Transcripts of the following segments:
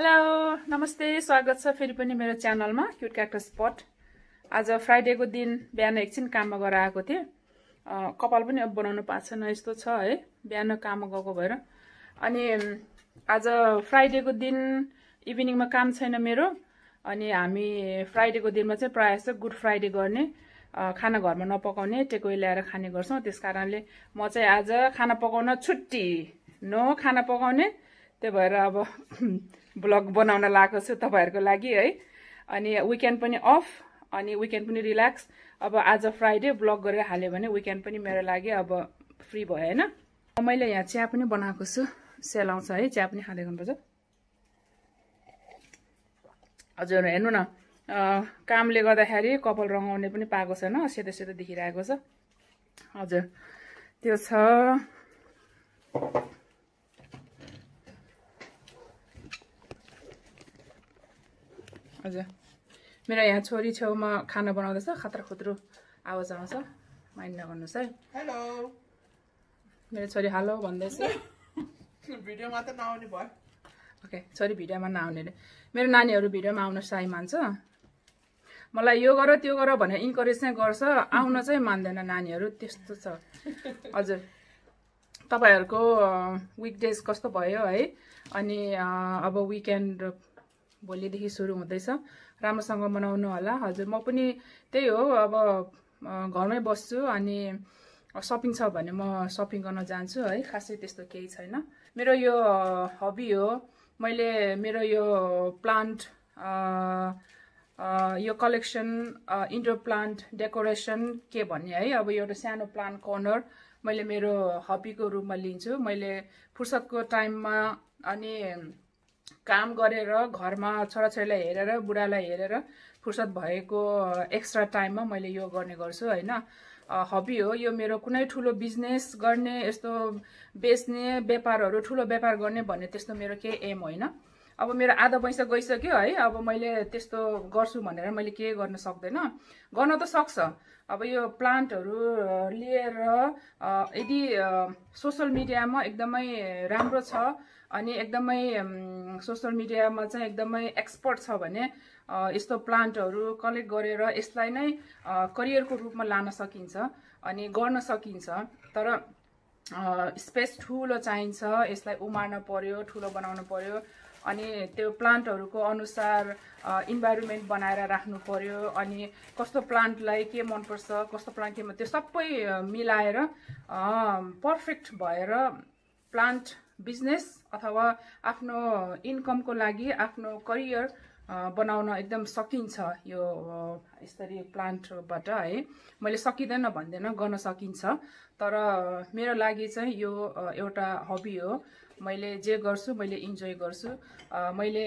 Hello नमस्ते स्वागत छ फेरि पनि मेरो च्यानलमा क्युट क्याक्टर स्पट आज फ्राइडेको दिन बिहान एकछिन काममा गएर आएको थिएँ कपाल पनि अब बनाउनु पाएको छैन यस्तो छ है बिहान काममा गएको भएर। अनि आज फ्राइडेको दिन इभिनिङमा काम छैन मेरो। अनि हामी फ्राइडेको दिनमा चाहिँ प्रायः जस्तो गुड फ्राइडे गर्ने खाना घरमा नपकाउने टेकोइ ल्याएर खाने गर्छौँ। त्यस कारणले म चाहिँ आज खाना पकाउन छुट्टी। नो खाना पकाउने त्यही भएर अब ब्लग बनाउन लगाएको छु तपाईँहरूको लागि है। अनि विकेन्ड पनि अफ अनि विकेन्ड पनि रिल्याक्स अब आज फ्राइडे ब्लग गरेर हाल्यो भने विकेन्ड पनि मेरो लागि अब फ्री भयो होइन। मैले यहाँ चिया पनि बनाएको छु सेल आउँछ है। चिया पनि खाँदै गर्नुपर्छ हजुर हेर्नु न कामले गर्दाखेरि कपाल रङ्गाउने पनि पाएको छैन सेतो सेतो देखिरहेको छ। हजुर त्यो छ। हजुर। मेरो यहाँ छोरी छेउमा खाना बनाउँदैछ खतरा खुत्रो आवाज आउँछ। माइन्ड नगर्नुहोस् है। हेलो मेरो छोरी हालो भन्दैछ। भिडियोमा त नआउने भयो। ओके छोरी भिडियोमा नआउने अरे। मेरो नानीहरू भिडियोमा आउन साई मान्छ। मलाई यो गर त्यो गर भनेर इन्करेज चाहिँ गर्छ। आउन चाहिँ मान्दैन नानीहरू त्यस्तो छ। हजुर। तपाईँहरूको विकडेज कस्तो भयो है? अनि अब विकेन्ड भोलिदेखि सुरु हुँदैछ। राम्रोसँग मनाउनु होला। हजुर म पनि त्यही हो अब घरमै बस्छु अनि सपिङ छ भने म सपिङ गर्न जान्छु है। खासै त्यस्तो केही छैन। मेरो यो हबी हो। मैले मेरो यो प्लान्ट यो कलेक्सन इन्डोर प्लान्ट डेकोरेसन के भन्ने है? अब एउटा सानो प्लान्ट कर्नर मैले मेरो हबीको रूपमा लिन्छु। मैले फुर्सदको टाइममा अनि काम गरेर घरमा छोराछोरीलाई हेरेर बुढालाई हेरेर फुर्सद भएको एक्स्ट्रा टाइममा मैले यो गर्ने गर्छु होइन? हबी हो यो मेरो कुनै ठुलो बिजनेस गर्ने यस्तो बेच्ने व्यापारहरू ठुलो व्यापार गर्ने भन्ने त्यस्तो मेरो केही एम होइन। अब मेरो आधा पैसा गइसक्यो है? अब मैले त्यस्तो गर्छु भनेर मैले के गर्न सक्दैन। गर्न त सक्छ। अब यो प्लान्टहरू लिएर यदि सोसल मिडियामा एकदमै राम्रो छ अनि एकदमै सोसियल मिडियामा चाहिँ एकदमै एक्सपर्ट छ भने यस्तो प्लान्टहरू कलेक्ट गरेर यसलाई नै करियरको रूपमा लान सकिन्छ अनि गर्न सकिन्छ। तर स्पेस ठुलो चाहिन्छ यसलाई उमार्न पर्यो ठुलो बनाउनु पर्यो अनि त्यो प्लान्टहरूको अनुसार इन्भाइरोमेन्ट बनाएर राख्नु पर्यो अनि कस्तो प्लान्टलाई के मनपर्छ कस्तो प्लान्ट के त्यो सबै मिलाएर पर्फेक्ट भएर प्लान्ट बिजनेस अथवा आफ्नो इन्कमको लागि आफ्नो करियर बनाउन एकदम सकिन्छ यो यसरी प्लान्टबाट है। मैले सकिँदैन भन्दैन गर्न सकिन्छ। तर मेरो लागि चाहिँ यो एउटा हबी हो। मैले जे गर्छु मैले इन्जोय गर्छु। मैले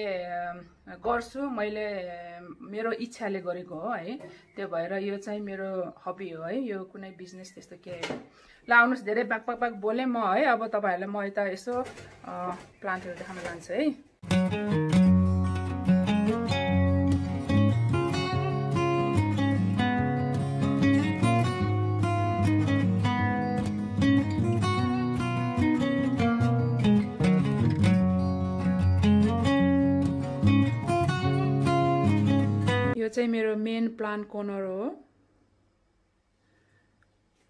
गर्छु मैले मेरो इच्छाले गरेको हो है। त्यो भएर यो चाहिँ मेरो हबी हो है। यो कुनै बिजनेस त्यस्तो के ल आउनुहोस् धेरै बाग बाग बाग बोलेँ म है। अब तपाईँहरूलाई म यता यसो प्लान्टहरू देखाउन जान्छु है। यो चाहिँ मेरो मेन प्लान्ट कर्नर हो।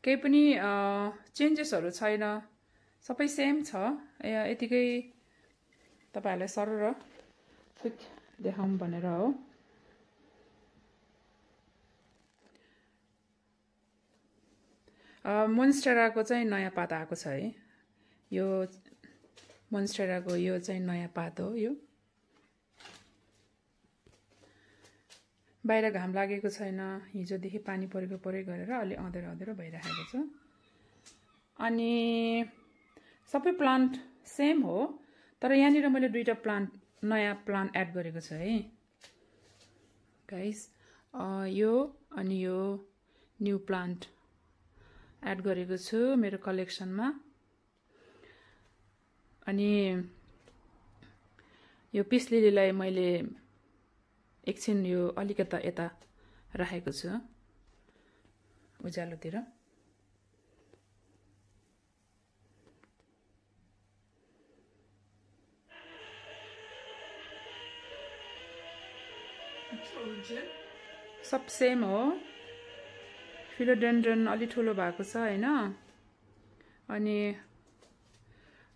केही पनि चेन्जेसहरू छैन। सबै सेम छ। यतिकै तपाईँहरूलाई सरर क्विक देखाउँ भनेर हो। मोन्स्टेराको चाहिँ नयाँ पात आएको छ है। यो मोन्स्टेराको यो चाहिँ नयाँ पात हो यो। बाहिर घाम लागेको छैन। हिजोदेखि पानी परेको परे गरेर अलि अँधेरो अँधेरो भइरहेको छ। अनि सबै प्लान्ट सेम हो तर यहाँनिर मैले दुईवटा प्लान्ट नयाँ प्लान्ट एड गरेको छु है। गाइस यो अनि यो न्यू प्लान्ट एड गरेको छु मेरो कलेक्सनमा। अनि यो पिस लिलीलाई मैले एकछिन यो अलिकता यता राखेको छु उज्यालोतिर। सब सेम हो। फिलोडेन्ड्रन अलि ठुलो भएको छ होइन? अनि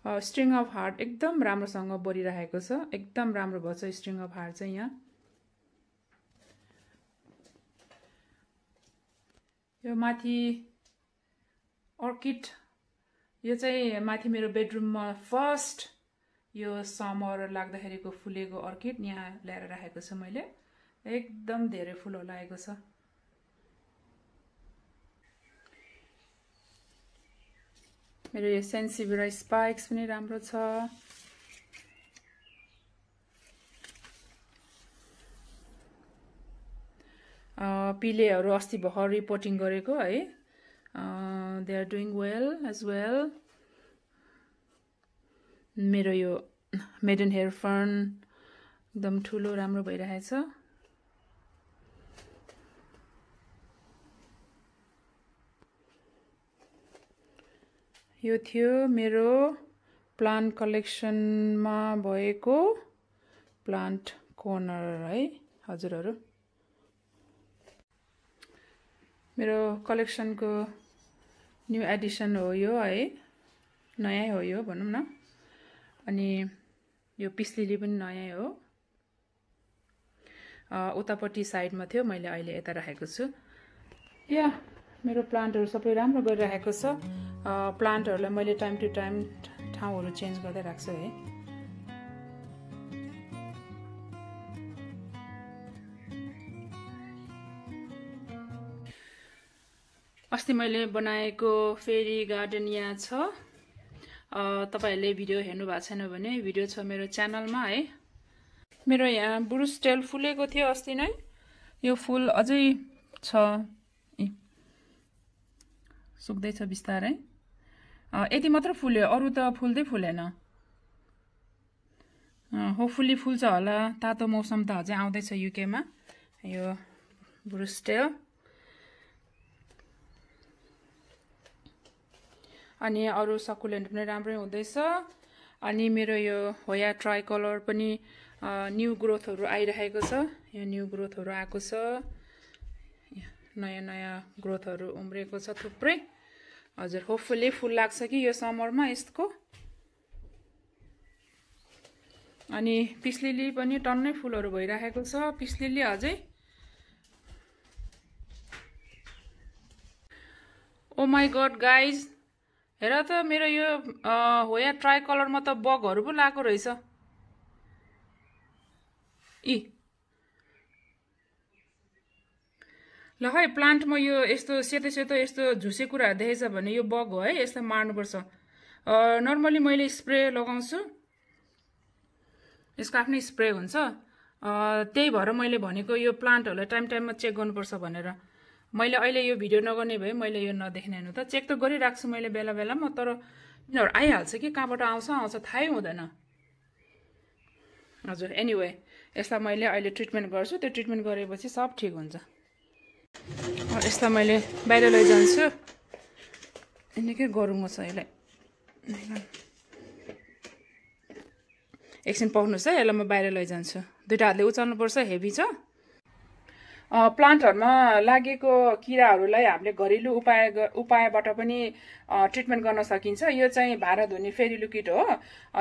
स्ट्रिङ अफ हार्ट एकदम राम्रोसँग बढिरहेको छ एकदम राम्रो भएको छ स्ट्रिङ अफ हार्ट चाहिँ यहाँ। यो माथि अर्किड यो चाहिँ माथि मेरो बेडरुममा फर्स्ट यो समर लाग्दाखेरिको फुलेको अर्किड यहाँ ल्याएर राखेको छु मैले। एकदम धेरै फुलहरू लागेको छ। मेरो यो सेन्सिभिरा स्पाइक्स पनि राम्रो छ। पिलेहरू अस्ति भर्खर रिपोर्टिङ गरेको है। They are doing well as well मेरो यो मेडन हेयर फर्न एकदम ठुलो राम्रो भइरहेछ। यो थियो मेरो प्लान्ट कलेक्सनमा भएको प्लान्ट कर्नर है हजुरहरू। मेरो कलेक्सनको न्यू एडिसन हो यो है। नयाँ हो यो भनौँ न। अनि यो पिस्लिली पनि नयाँ हो। उतापट्टि साइडमा थियो मैले अहिले यता राखेको छु। या मेरो प्लान्टहरू सबै राम्रो गरिराखेको छ। प्लान्टहरूलाई मैले टाइम टु टाइम ठाउँहरू चेन्ज गर्दै राख्छु है। अस्ति मैले बनाएको फेरि गार्डन यहाँ छ। तपाईँहरूले भिडियो हेर्नु भएको छैन भने भिडियो छ मेरो च्यानलमा है। मेरो यहाँ ब्रुस टेल फुलेको थियो अस्ति नै। यो फुल अझै छ। सुक्दैछ बिस्तारै। यति मात्र फुल्यो अरू त फुल्दै फुलेन। होपफुल्ली फुल्छ होला तातो मौसम त अझै आउँदैछ युकेमा। यो ब्रुस्टेल अनि अरू सकुलेन्ट पनि राम्रै हुँदैछ। अनि मेरो यो होया ट्राई कलर पनि न्यू ग्रोथहरू आइरहेको छ। यो न्यू ग्रोथहरू आएको छ। नयाँ नयाँ ग्रोथहरू उम्रेको छ थुप्रै। हजुर होपफुल्ली फुल लाग्छ कि यो समरमा यसको। अनि पिस्लिली पनि टन्नै फुलहरू भइराखेको छ। पिस्लिली अझै। ओ माई गड गाइज हेर त मेरो यो होया ट्राई कलरमा त बगहरू पो लगाएको रहेछ। इ। ल है प्लान्टमा यो यस्तो सेतो सेतो यस्तो झुसे कुराहरू देखेछ भने यो बग हो है यसलाई मार्नुपर्छ। नर्मली मैले स्प्रे लगाउँछु। यसको आफ्नै स्प्रे हुन्छ। त्यही भएर मैले भनेको यो प्लान्टहरूलाई टाइम टाइममा चेक गर्नुपर्छ भनेर। मैले अहिले यो भिडियो नगर्ने भए मैले यो नदेख्ने हुनु त चेक त गरिरहेको छु मैले बेला बेलामा तर यिनीहरू आइहाल्छ कि कहाँबाट आउँछ आउँछ थाहै हुँदैन। हजुर एनिवे यसलाई मैले अहिले ट्रिटमेन्ट गर्छु। त्यो ट्रिटमेन्ट गरेपछि सब ठिक हुन्छ। यसलाई मैले बाहिर लैजान्छु। निकै गरुङ्गो छ यसलाई। एकछिन पाउनुहोस् है यसलाई म बाहिर लैजान्छु। दुइटा हातले उचाल्नुपर्छ हेभी छ। प्लान्टहरूमा लागेको किराहरूलाई हामीले घरेलु उपाय उपायबाट पनि ट्रिटमेन्ट गर्न सकिन्छ। यो चाहिँ भाँडा धुने फेरि लिक्विड हो।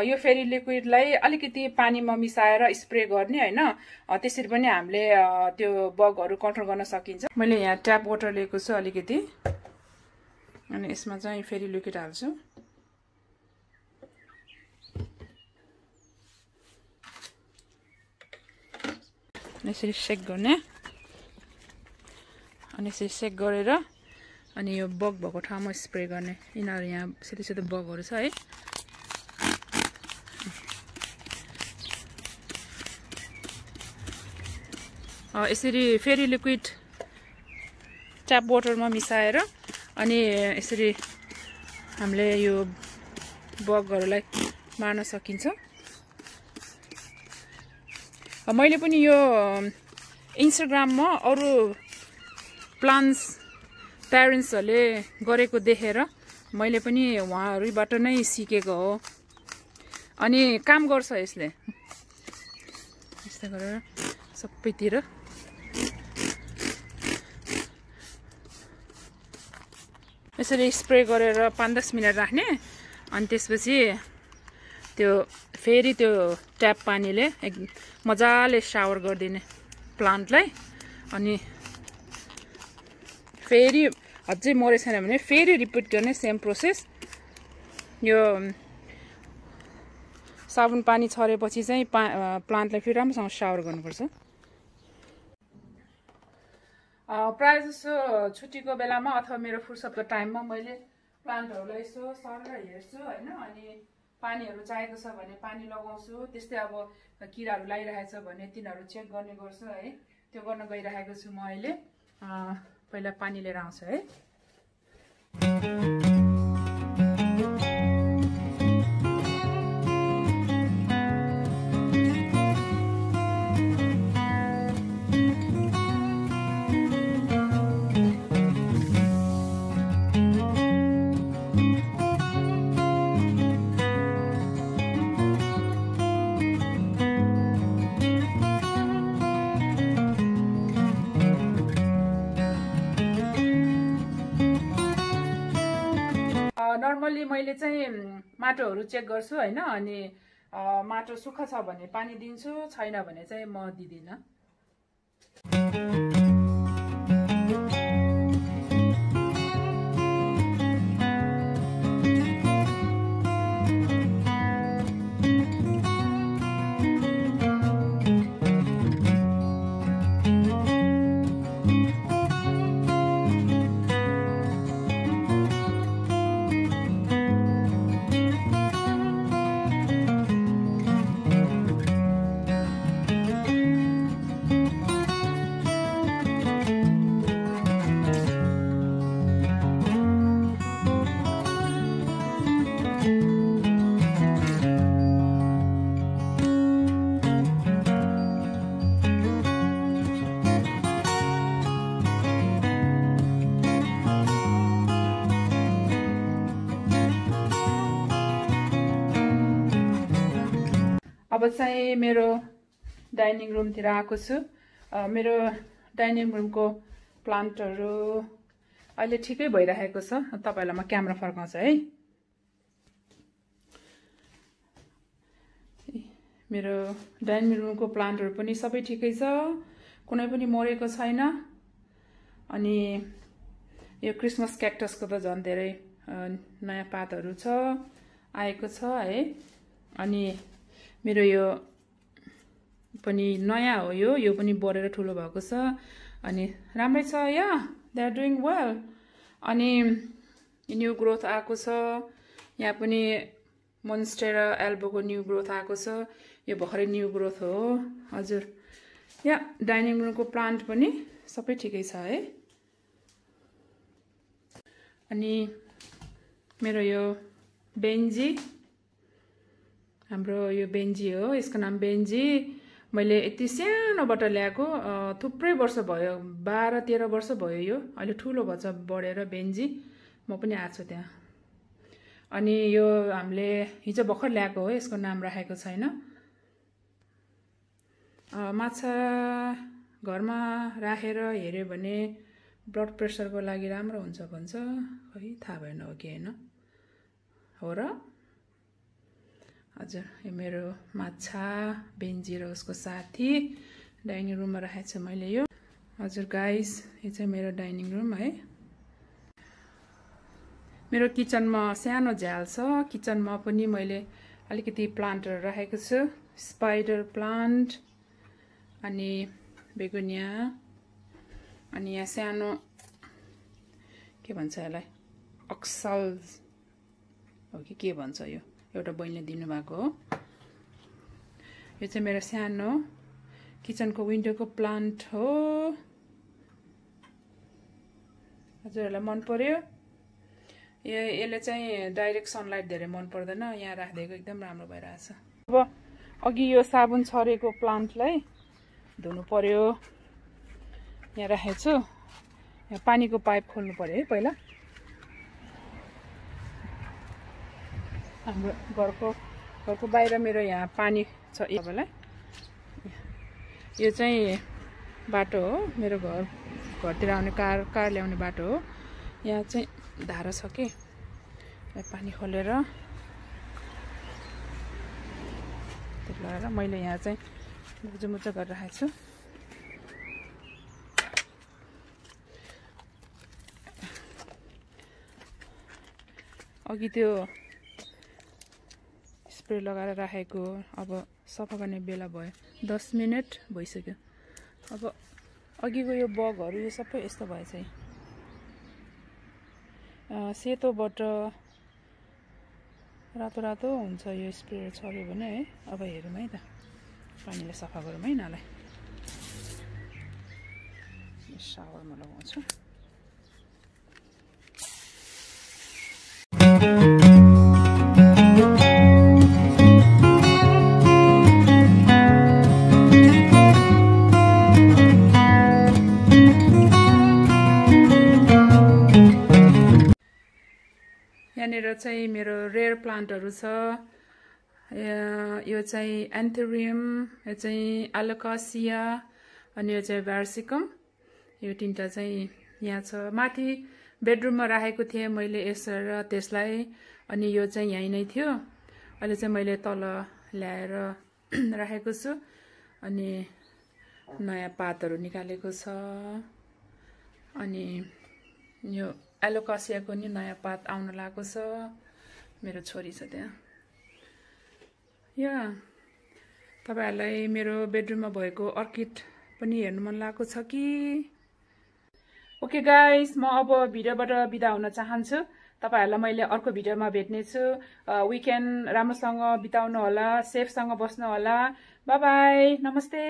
यो फेरि लिक्विडलाई अलिकति पानीमा मिसाएर स्प्रे गर्ने होइन? त्यसरी पनि हामीले त्यो बगहरू कन्ट्रोल गर्न सकिन्छ। मैले यहाँ ट्याप वाटर लिएको छु अलिकति। अनि यसमा चाहिँ फेरि लिक्विड हाल्छु। यसरी सेक गर्ने। अनि यसरी सेक गरेर अनि यो बग भएको ठाउँमा स्प्रे गर्ने। यिनीहरू यहाँ सेतो सेतो बगहरू छ है। यसरी फेरि लिक्विड ट्याप वाटरमा मिसाएर अनि यसरी हामीले यो बगहरूलाई मार्न सकिन्छ। मैले पनि यो इन्स्टाग्राममा अरू प्लान्स प्यारेन्ट्सहरूले गरेको देखेर मैले पनि उहाँहरूबाट नै सिकेको हो। अनि काम गर्छ यसले। यस्तो गरेर सबैतिर। यसरी स्प्रे गरेर पाँच दस मिनट राख्ने। अनि त्यसपछि त्यो फेरि त्यो ट्याप पानीले एक मजाले सावर गरिदिने प्लान्टलाई अनि फेरि अझै मरेको छैन भने फेरि रिपिट गर्ने सेम प्रोसेस यो साबुन पानी छरेपछि चाहिँ पा प्लान्टलाई फेरि राम्रोसँग सावर गर्नुपर्छ। प्रायः जसो छुट्टीको बेलामा अथवा मेरो फुर्सदको टाइममा मैले प्लान्टहरूलाई यसो सरेर हेर्छु होइन अनि पानीहरू चाहिएको छ भने पानी लगाउँछु। त्यस्तै अब किराहरू लगाइरहेछ भने तिनीहरू चेक गर्ने गर्छु है। त्यो गर्न गइरहेको छु म अहिले। पहिला पानी लिएर आउँछु है नर्मल्ली मैले चाहिँ माटोहरू चेक गर्छु होइन? अनि माटो सुक्खा छ भने पानी दिन्छु छैन भने चाहिँ म दिँदिनँ। चाहिँ मेरो डाइनिङ रुमतिर आएको छु। मेरो डाइनिङ रुमको प्लान्टहरू अहिले ठिकै भइरहेको छ। तपाईँहरूलाई म क्यामेरा फर्काउँछु है। मेरो डाइनिङ रुमको प्लान्टहरू पनि सबै ठिकै छ। कुनै पनि मरेको छैन। अनि यो क्रिसमस क्याक्टसको त झन् धेरै नयाँ पातहरू छ आएको छ है। अनि मेरो यो पनि नयाँ हो यो यो पनि बढेर ठुलो भएको छ। अनि राम्रै छ yeah they are doing well अनि न्यु ग्रोथ आएको छ। यहाँ पनि मोन्स्टेरा एल्बोको न्यु ग्रोथ आएको छ। यो भर्खरै न्यु ग्रोथ हो हजुर। या डाइनिङ रुमको प्लान्ट पनि सबै ठिकै छ है। अनि मेरो यो बेन्जी हाम्रो यो बेन्जी हो यसको नाम बेन्जी। मैले यति सानोबाट ल्याएको थुप्रै वर्ष भयो बाह्र तेह्र वर्ष भयो यो। अहिले ठुलो भएछ बढेर बेन्जी। म पनि आएको छु त्यहाँ। अनि यो हामीले हिजो भर्खर ल्याएको हो यसको नाम राखेको छैन। माछा घरमा राखेर हेऱ्यो भने ब्लड प्रेसरको लागि राम्रो हुन्छ भन्छ। खै थाहा भएन हो कि होइन। हो र? हजुर यो मेरो माछा बेन्जी र उसको साथी डाइनिङ रुममा राखेको छु मैले यो। हजुर गाइस यो चाहिँ मेरो डाइनिङ रुम है। मेरो किचनमा सानो झ्याल छ। किचनमा पनि मैले अलिकति प्लान्टहरू राखेको छु। स्पाइडर प्लान्ट अनि बेगुनिया अनि यहाँ सानो के भन्छ यसलाई? अक्सल हो कि के भन्छ यो? एउटा बहिनीले दिनुभएको हो। यो चाहिँ मेरो सानो किचनको विन्डोको प्लान्ट हो। हजुरहरूलाई मन पर्यो। यो यसले चाहिँ डाइरेक्ट सनलाइट धेरै मन पर्दैन। यहाँ राखिदिएको एकदम राम्रो भइरहेछ। अब अघि यो साबुन छरेको प्लान्टलाई धुनु पर्यो। यहाँ राखेको छु यहाँ पानीको पाइप खोल्नु पर्यो है पहिला। हाम्रो घरको घरको बाहिर मेरो यहाँ पानी छ। तपाईँलाई। यो चाहिँ बाटो हो मेरो घर घरतिर आउने कार कार ल्याउने बाटो हो। यहाँ चाहिँ धारा छ कि। पानी खोलेर लगाएर मैले यहाँ चाहिँ मुजु मुजु गरिरहेको छु। अघि त्यो स्प्रे लगाएर राखेको अब सफा गर्ने बेला भयो दस मिनट भइसक्यो। अब अघिको यो बगहरू यो सबै यस्तो भएछ है सेतोबाट रातो रातो हुन्छ यो स्प्रे छर्यो भने है। अब हेरौँ है त। पानीले सफा गरौँ है यिनीहरूलाई सावरमा लगाउँछु। यहाँनिर चाहिँ मेरो रेयर प्लान्टहरू छ। यो चाहिँ एन्थोरियम यो चाहिँ एलोकासिया अनि यो चाहिँ भ्यार्सिकम यो तिनवटा चाहिँ यहाँ छ। माथि बेडरुममा राखेको थिएँ मैले यसर त्यसलाई अनि यो चाहिँ यहीँ नै थियो। अहिले चाहिँ मैले तल ल्याएर राखेको छु अनि नयाँ पातहरू निकालेको छ। अनि यो एलोकासियाको नि नयाँ पात आउन लागेको छ। मेरो छोरी छ त्यहाँ। या तपाईँहरूलाई मेरो बेडरुममा भएको अर्किड पनि हेर्नु मन लागेको छ कि? ओके गाइस म अब भिडियोबाट बिदा हुन चाहन्छु। तपाईँहरूलाई मैले अर्को भिडियोमा भेट्नेछु। विकेन्ड राम्रोसँग बिताउनु होला सेफसँग बस्नु होला। बाई नमस्ते।